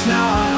it's not